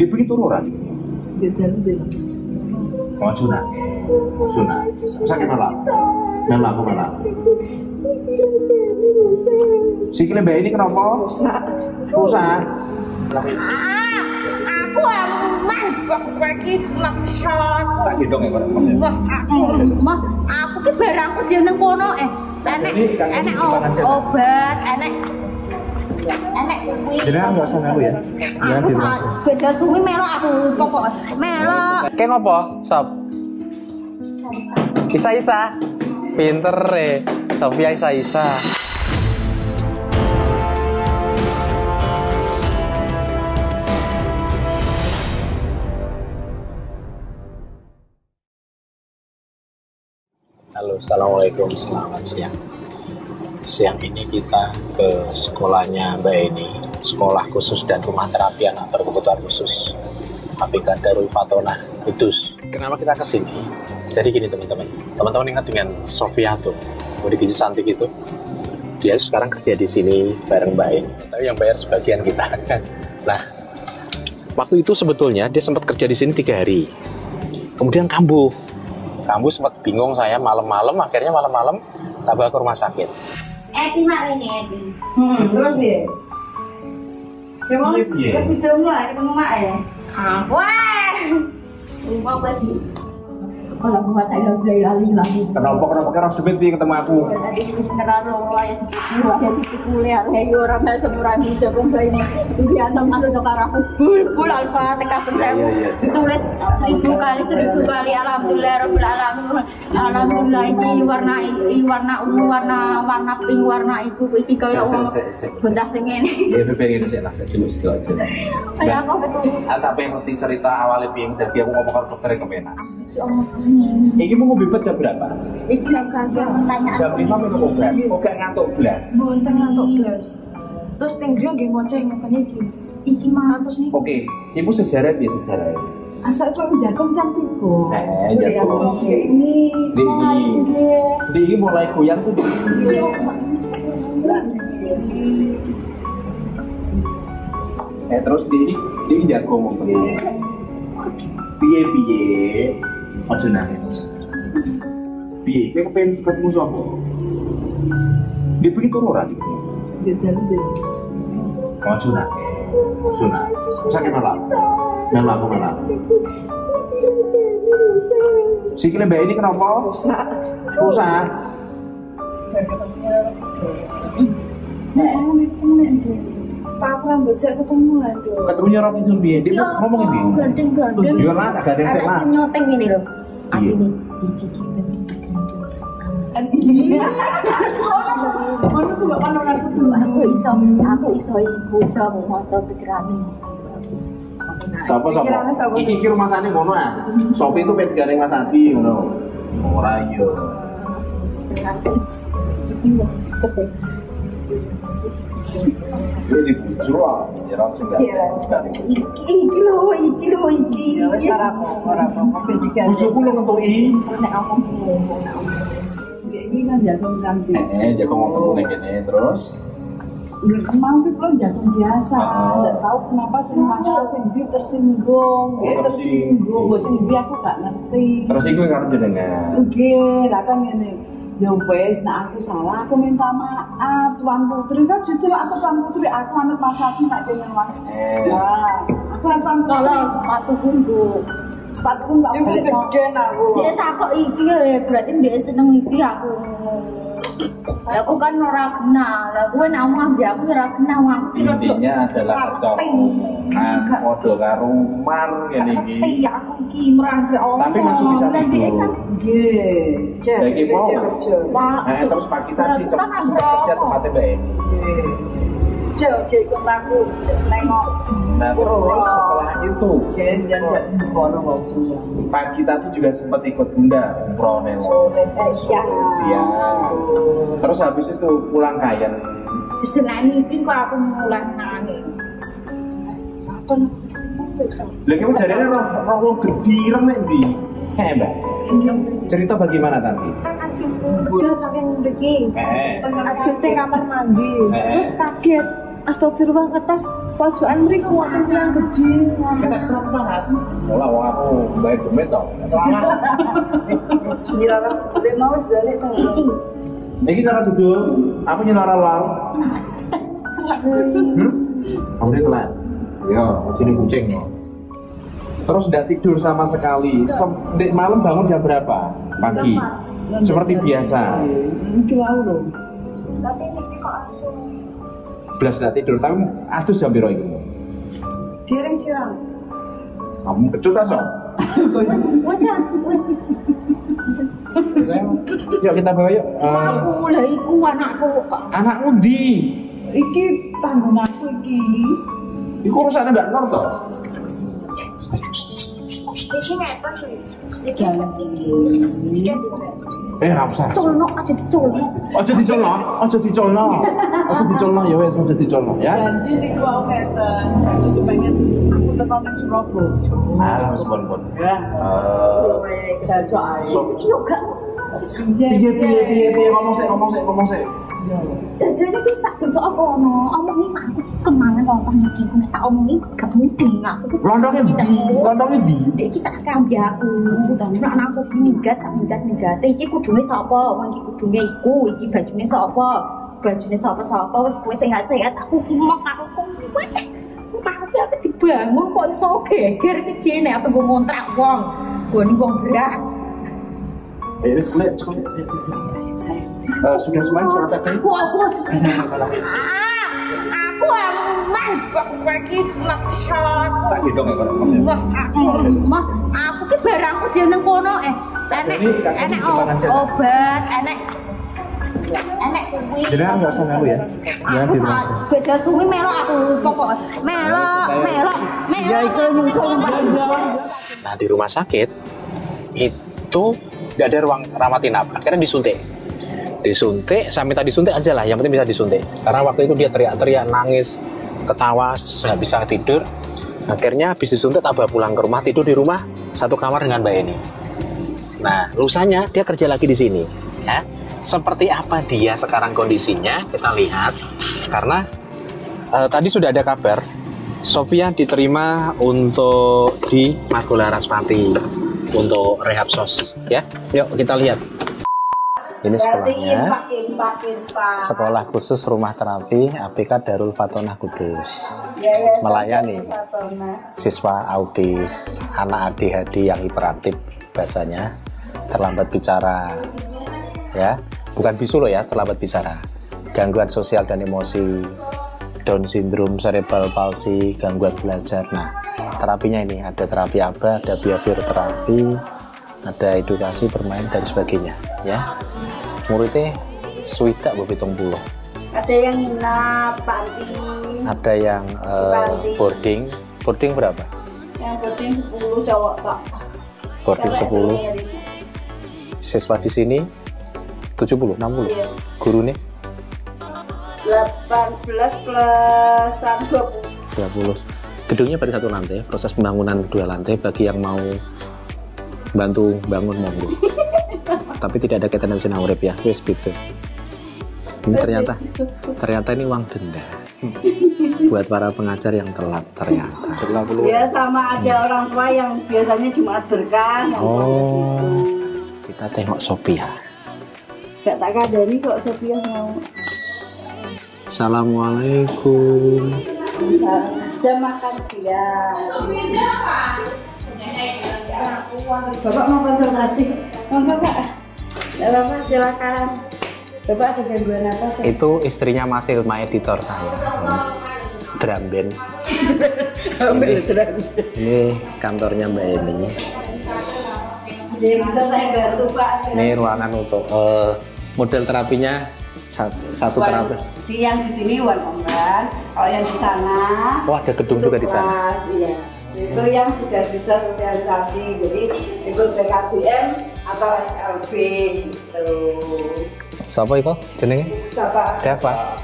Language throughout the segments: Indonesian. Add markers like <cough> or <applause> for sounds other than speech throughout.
Dia begitu ora nih. Dia dalu Oh sunat. Sunat. Sakit malah. Malah aku malah. Sikile mbak ini kenapa? Rusak. Rusak. aku emang bagi masalah Tak gendong ya Pak. Aku mah aku ki barangku jeneng kono eh. Enek enek obat, enek enek kuwi. Jadi nggak usah ngalu ya. Aku saat beda suwi melok aku pokok melok. Kayak ngopo, Sob? Isa Isa. Pinter re. Sofia Isa Isa. Halo, Assalamualaikum, selamat siang. Siang ini kita ke sekolahnya Mbak Eni, Sekolah Khusus dan Rumah Terapi Anak Berkebutuhan Khusus, APK Darul Fatona, Kudus. Kenapa kita ke sini? Jadi gini teman-teman, teman-teman ingat dengan Sofia tuh, mau gizi cantik itu? Dia sekarang kerja di sini bareng Mbak Eni, tapi yang bayar sebagian kita. <laughs> Nah, waktu itu sebetulnya dia sempat kerja di sini tiga hari, kemudian kambuh. Kambuh sempat bingung saya malam-malam, akhirnya malam-malam tak bawa ke rumah sakit. Edi mak ini Edi. Hmm, terus Iya, iya. ke situ mah ketemu mak ya. Ah, wah. Lupa baju. Kalau buat saya beli lali lagi. Kenapa kenapa kira debit piye ketemu aku? Tadi beneran lumayan lumayan itu kuliah ya orang bahasa murah di jagung ini ini antum aku tukar aku bulbul alfa tekapan saya Iya, iya, iya. tulis seribu kali seribu kali alhamdulillah rabbil alamin alhamdulillah ini warna ini warna ungu warna warna pink warna itu itu se- se- bocah sing ini Iya, Bebe ngene sik lah, dulu sedilo aja. kayak aku betul Aku tak pengen ngerti cerita awalnya piye jadi aku ngomong karo dokter kepenak. Iki mau ngombe jam berapa? Jam kasih. pertanyaan Jam 5 minum obat. Kok gak ngantuk blas? Bonteng ngantuk blas. Terus tinggrio nggih ngoceh ngeten iki. iki mah Ngantos nih. Oke, ibu sejarah piye sejarah? Asal itu jagung kan tiga. Eh, jagung. Ini. Di ini. Di ini mulai goyang tuh di Eh terus di ini di ini jago mau. Piye piye? Ojo nangis. Piye? Kowe kepengen ketemu sapa? Dia begitu ora di Dia dalu Ojo nangis. Ojo nangis. Sakit malah. Malah aku malah. Sikile mbak ini kenapa? rusak. Rusak. Ini temen dia. Pak ketemu lah tuh. Ketemu itu? Dia ngomongin Iya lah, tak gandeng ada lah. sing nyoteng ini loh Iya. aku iso aku iso iku iso maca pikirane? Pikirannya siapa? Iki iki rumah sana ngono ya. Sopi itu pengen gandeng Mas Adi ngono. Ora iya. Dia dibujuk ah. Ya langsung gak. Iya, iki iki lho iki lho iki Ya wes ora apa-apa, ora apa-apa. Pendidikan. Bujuku lo ngentuki. nek ngomong Ini kan jagung cantik. Eh, jago ngomong ning kene terus. Udah mau sih belum jagung biasa. Ah. Nggak tahu kenapa sih masalah sing di tersinggung. Oh, Eh tersinggung. tersinggung. Gue sing di aku gak ngerti. Terus iku karo jenengan. Oke, lah kan ini. Ya wes, nah aku salah, aku minta maaf Tuan Putri. Kan justru aku Tuan Putri, aku anak Mas Adi nak dengan Mas. Eh. Nah, aku anak Tuan Putri. kalau sepatu bungku sepatu pun gak boleh gede aku. dia takut iki ya berarti dia seneng iki aku. Aku kan ora kenal. Nak mau ambil aku ora kenal aku. Intinya adalah kecolongan, podo karo mar ngene iki. ngerti aku ki merangkir orang Tapi masih bisa tidur. kan Nggih, cek, Ya, iki mau. Nah, terus pagi tadi sempat kerja tempatnya Mbak Eni. Nggih. Cek, cek, ikut aku, nengok. Nah, terus setelah itu jangan usah. pagi tadi juga sempat ikut bunda umroh eh, siang Siang. Terus habis itu pulang kayen. Terus nangis iki kok aku mulai nangis Lagi mau jadinya roh roh wong gede rem nek ndi? Heh, Mbak. Cerita bagaimana tadi? Kan ajeng udah saking mriki. Ajeng teh kamar mandi. Eh. Terus kaget. astagfirullah kertas pojokan mriku wonten yang gede. Kita kenapa panas? Olah wong aku baik demit toh. Nyirara kecil mau wis balik to. Iki. Iki cara duduk, aku nyelara lar. Hmm? Kamu ini telat. Ya, sini kucing loh. Terus tidak tidur sama sekali. Sem di malam bangun jam berapa? Pagi. Seperti biasa. Loh. Tapi ini kok langsung Belas tidak tidur, tapi atus jam biro itu. diring siram. Kamu kecut aso? Wes wes ya. <laughs> Yuk kita bawa yuk. Eh, Aku lah iku anakku. anakmu di. Iki tanggung aku iki. Iku urusannya mbak Nur toh. Janji. Eh, ra usah. Colno aja dicolno. Aja dicolno, aja dicolno. Aja dicolno ya wes, aja dicolno ya. Janji niku aku ngeten. Saya tuh pengen aku tekan ning Surabaya. Alah, pun pun. Ya. Eh, ae. Iki juga. piye piye piye piye ngomong sih ngomong sih ngomong sih. Jajane wis tak besok apa ono. Omongi aku kemangan lontong iki. Nek tak omongi gak mudeng aku. Lontongnya di, lontongnya di. Dek iki sak kambi aku. Nek anakku iki minggat sak minggat minggat. Iki kudune sapa? Wong iki kudune iku, iki bajune sapa? Bajune sapa-sapa wis kowe sehat-sehat aku ki mok aku kowe. Tapi aku dibangun kok iso geger iki jene apa gue ngontrak wong. Gue nih wong berat. Eh, wis kuliah cukup. Eh, sudah semuanya surat tadi. Aku aku Ah, aku emang aku lagi masalah. Tak gendong ya kalau kamu. Wah, aku mah aku ki barangku jeneng kono eh. Enek enek obat, enek enek kuwi. Jadi nggak usah ngalu ya. Jangan Aku di rumah saat beda suwi melok aku pokok melok melok melok nyusul Nah di rumah sakit itu nggak ada ruang rawat inap. Akhirnya disuntik. Disuntik, saya minta disuntik aja lah. Yang penting bisa disuntik. Karena waktu itu dia teriak-teriak, nangis, ketawa, nggak bisa tidur. Akhirnya habis disuntik tak pulang ke rumah tidur di rumah satu kamar dengan Mbak Eni. Nah, lusanya dia kerja lagi di sini. Ya, seperti apa dia sekarang kondisinya kita lihat. Karena eh, tadi sudah ada kabar Sofia diterima untuk di Margolaras Pati untuk rehab sos ya yuk kita lihat ini sekolahnya. sekolah khusus rumah terapi APK Darul Fatonah Kudus. Melayani siswa autis anak ADHD yang hiperaktif bahasanya terlambat bicara ya. Bukan bisu loh ya terlambat bicara. Gangguan sosial dan emosi Down syndrome, cerebral palsy, gangguan belajar. Nah, terapinya ini ada terapi apa, ada behavior terapi, ada edukasi bermain dan sebagainya. Ya, muridnya suwita bu pitung puluh. Ada yang nginap, panti, Ada yang Panti. boarding, boarding berapa? yang boarding 10 cowok kok. Boarding Cewek 10 Siswa di sini 70, 60. Iya. Guru nih 18 plus 20. 20. Gedungnya baru satu lantai, proses pembangunan dua lantai bagi yang mau bantu bangun monggo. Tapi tidak ada kaitan dengan urip ya, wes gitu. Ini ternyata ternyata ini uang denda buat para pengajar yang telat ternyata. Ya sama ada orang tua yang biasanya Jumat berkah Oh, kita tengok Sophia. gak tak kadari kok Sophia mau Assalamualaikum. jam makan siang. Bapak mau konsultasi? Monggo Pak. Tidak apa-apa silakan. Bapak ada gangguan apa sih? Itu istrinya Mas Ilma editor saya. Drum band. Ini kantornya Mbak Eni. Jadi bisa saya bantu Pak. Ini ruangan untuk eh, model terapinya satu, satu terapi. Siang di sini one on one. Kalau yang di sana Oh ada gedung juga di sana. Iya. Itu yang sudah bisa sosialisasi. Jadi ikut BKBM atau SLB gitu. Siapa itu jenenge? Bapak Siapa?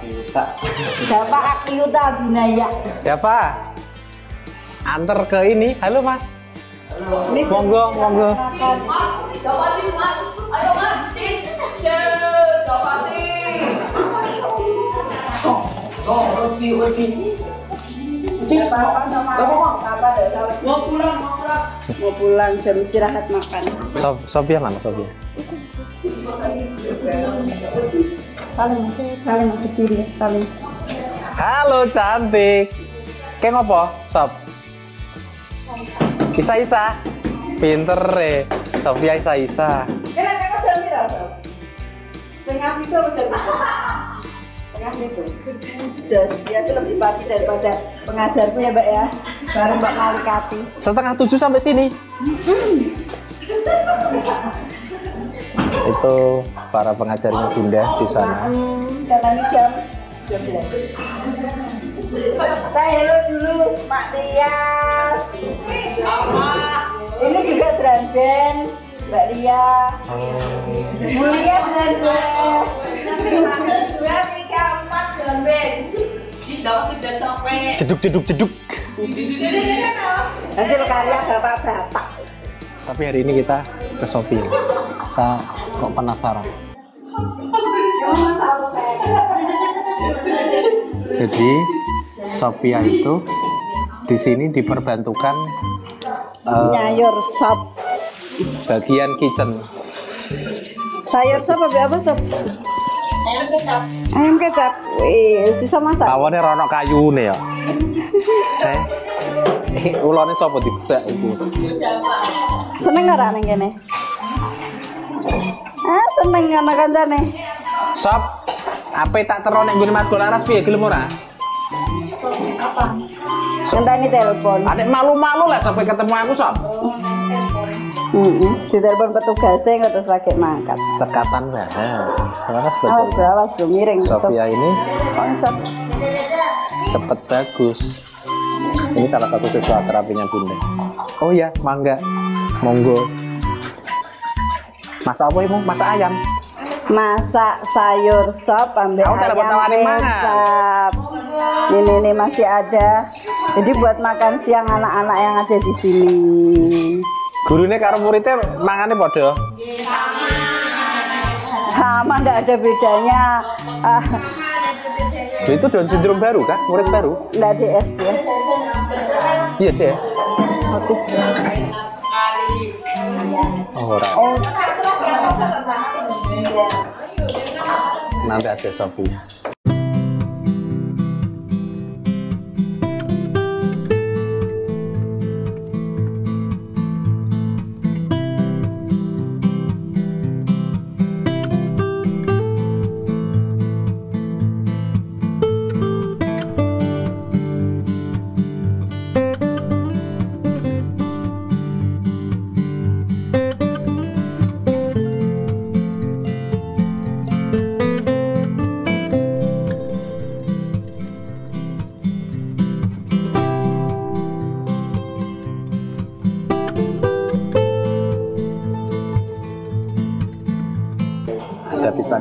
Bapak Akyuta Binaya. Siapa? Antar ke ini. Halo Mas. Ini Monggo, monggo. Oh, roti roti. Cis, apa sama apa? Mau pulang, mau pulang. Mau pulang jam istirahat makan. Sof Sofia mana Sofia? Saling, saling masuk diri, saling. Halo cantik. Kayak ngopo, Sob? Isa Isa. Pinter re. Sofia Isa Isa. Jam berapa? Setengah itu atau jam itu? Itu. Jos, dia tuh lebih pagi daripada pengajarku ya Mbak ya. Bareng Mbak Malikati. Setengah tujuh sampai sini. Itu para pengajarnya Bunda di sana. Nanti jam? Saya hello dulu, Pak Tias. Ini juga drum band, Mbak Lia. Mulia drum band. Dua, tiga, empat drum band. Jeduk jeduk jeduk. Hasil karya bapak-bapak. Tapi hari ini kita ke Shopee. Saya kok penasaran. Jadi Sophia itu di sini diperbantukan eh, Nyayur sop. Bagian kitchen. Sayur sop apa apa sop? Ayam kecap. Wih, sisa masak. Tawone rono kayu nih ya. <laughs> Eh, ulone sapa dibak iku? Seneng ora nang kene? Ah, seneng ana kancane. Sob, apa tak tero nek nggone Margo Laras piye gelem ora? Ngenteni telepon. Adek malu-malu lah sampai ketemu aku, Sob. Heeh. Ditelepon petugasnya nggak terus lagi mangkat. Cekatan banget. Soalnya Awas, sebetulnya awas lu miring. Sophia ini Konsep. cepet bagus. Ini salah satu siswa terapinya Bunda. Oh iya, mangga. Monggo. Masak apa ibu? Masak ayam. Masak sayur sop ambil dapat ayam kecap. Ini nih masih ada. Jadi buat makan siang anak-anak yang ada di sini. Gurunya karo muridnya mangane podo. Sama nggak ada bedanya. Ah, Itu Down syndrome baru kan? Murid baru? nggak di SD. Iya deh. Habis. Oh, ora. Oh, Nanti. Ada pisang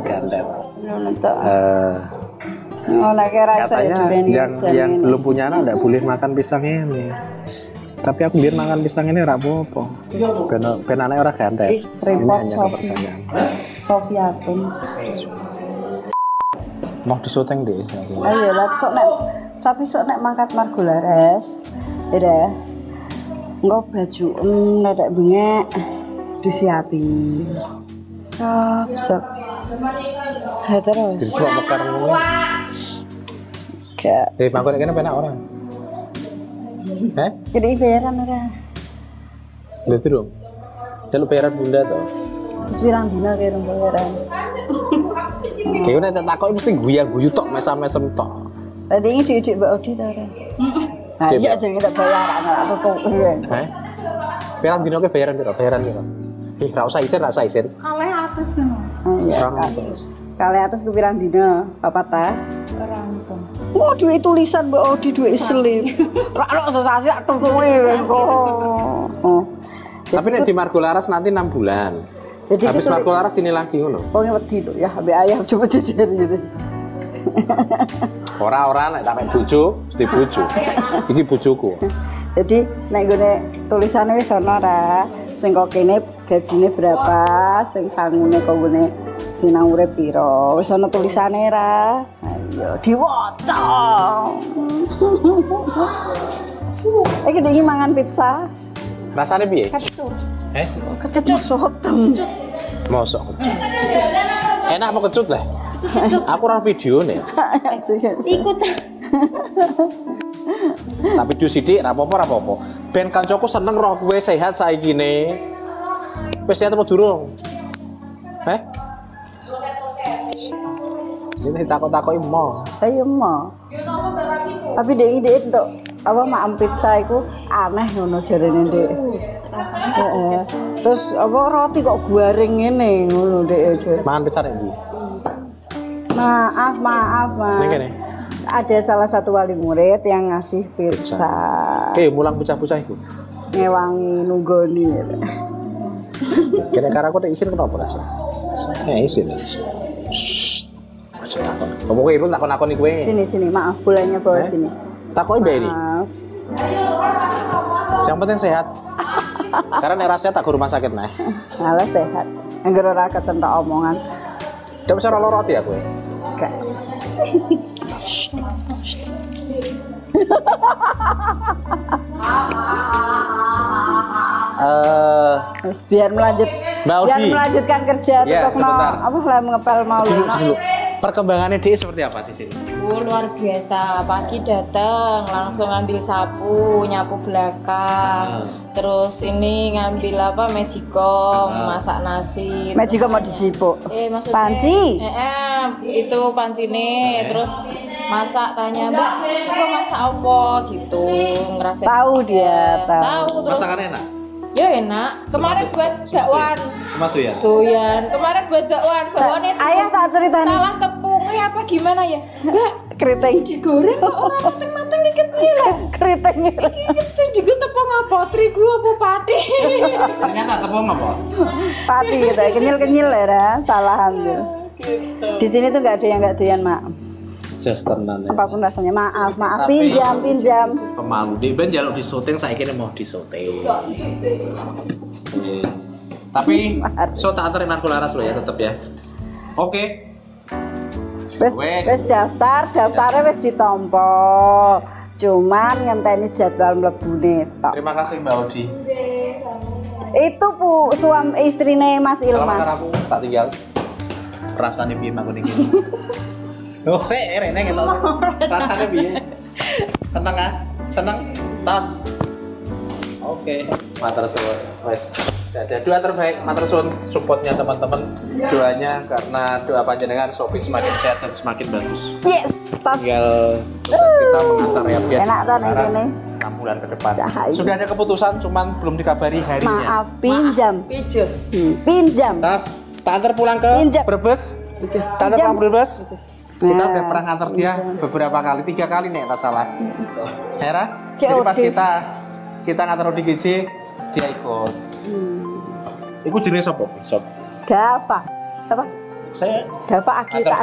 gandum. untuk Eh, oh, katanya yang yang belum punya anak tidak boleh makan pisang ini. Tapi aku biar makan pisang ini rak apa-apa. Ben ben anake ora gandeng. Kepercayaan. Sofiatun. Mau disyuting deh. Ayo lah sok nek sapi sok nek mangkat Margolares. Ya. Engko baju em nek bengek disiapi. Sop, sop. Ha terus. Kok mekar. Gak. Eh, mangkon kene penak ora? Eh? Jadi bayaran ora. Lha dong. Celuk bayaran bunda to. Terus pirang dina kaya rong bayaran. Kayak nek tak takoki mesti guya-guyu tok mesam-mesem tok. Tadi ini didik Mbak Odi ta ora? Nah, iya jenenge tak bayaran apa kok. Eh? Pirang dino ke bayaran piro? Bayaran piro? Eh, ra usah isin, ra usah isin. Kalih atus ngono. Oh iya. Orang terus. Kali atas ku pirang dina, papat ta? Rampung. Oh, duit tulisan Mbak Odi, duit slip. Rak lo sesasi tak tutuke kok. Oh. Tapi nek di Margo Laras nanti 6 bulan. Jadi Habis itu- Margo Laras ini lagi ngono. Oh, ini wedi lho ya, ambek ayam coba jejer gitu. Ora-ora nek tak mek bojo, mesti bojo. Iki bojoku. Jadi nek gone tulisane wis ana ra. Sing kok kene gajine berapa, sing sangune kok ngene sinang urip piro. Wis ana tulisane ra. Ayo diwaca. <laughs> Iki iki mangan pizza. Rasanya piye? Eh? Kececuk sotem. Mosok kecut. Enak apa kecut lah? Aku ora video nih. <laughs> Ikut. <laughs> Tak video sidik ra apa-apa ra apa-apa. Ben kancaku seneng roh kowe sehat saiki ne. Wis sehat apa durung? Eh? Ini takut-takuti mau. Ayo mo. Tapi dek ini dek untuk apa maam pizza iku aneh ngono jarene dek. Heeh. Terus apa roti kok garing ngene ngono dek. Mangan pizza nek ndi? Maaf, maaf, Mas. Ning kene. Ada salah satu wali murid yang ngasih pizza. Oke, mulang bocah-bocah iku. Ngewangi nunggoni. Kene karo aku tak isin kenapa rasa? Eh, takon. Ngomong irun takon-takoni kowe. Sini sini, maaf bolanya bawa Eh? sini. Takoki mbak ini. Yang penting sehat. Karena nek ra sehat tak ke rumah sakit nah. Malah sehat. Angger ora kecentok omongan. Tidak bisa loro roti aku ya. Gak. Eh, biar melanjut Mbak biar melanjutkan kerja Iya, untuk sebentar. apa lah ngepel mau no. dulu. Perkembangannya dia seperti apa di sini? Oh, luar biasa. Pagi datang langsung ngambil sapu, nyapu belakang. Terus ini ngambil apa? Magicom, masak nasi. Jika mau dijipuk. Eh maksudnya Panci. Eh, eh, itu panci nih. Terus masak tanya mbak, kok masak apa gitu ngerasain. Tahu dia, tahu. Tahu terus. Masakannya enak? Ya enak. Kemarin buat bakwan. Cuma tuh ya? Doyan. Kemarin buat bakwan. Bakwannya tuh Ayah tak ceritani salah tepungnya apa gimana ya? Mbak, keriting digoreng kok ora mateng-mateng iki piye <laughs> keriting Iki digo tepung apa? Terigu apa pati? <laughs> Ternyata tepung apa? pati gitu kenyil kenyil ya Ra. salah ambil di sini tuh nggak ada yang nggak doyan maaf Just tenan ya. apa pun rasanya maaf maaf Tapi- pinjam pinjam Pemalu. Di ben jaluk di syuting saya kira mau di syuting. Si. Tapi so tak anterin aku laras lo ya tetap ya. Oke. wes Wes. wes daftar daftarnya wes ditompo cuman ngenteni jadwal mlebune tok Terima kasih Mbak Odi. itu pu suami istrine Mas Kalau Ilman aku tak tinggal. Rasanya piye ning kene. <laughs> Oh, saya rene ngetok. Rasanya piye? Seneng ah? Seneng? Tas. Oke, matur suwun. Wes. Ada doa terbaik, matur suwun supportnya teman-teman. Doanya karena doa panjenengan Sofi semakin sehat dan semakin bagus. yes tas Tinggal tugas kita mengantar ya biar Enak tuh nih enam bulan ke depan. Sudah ada keputusan, cuman belum dikabari harinya. maaf pinjam. Hmm, pinjam Tas, tak antar pulang ke Pinjam. Brebes. Tak antar Pinjam. pulang Brebes. Kita Nah. udah pernah ngantar dia beberapa kali, tiga kali nih nggak salah. Hera, jadi pas kita kita ngantar di GJ, dia ikut. Ikut jenis apa? Sob. Dapa apa Saya Dapa aki Atur tak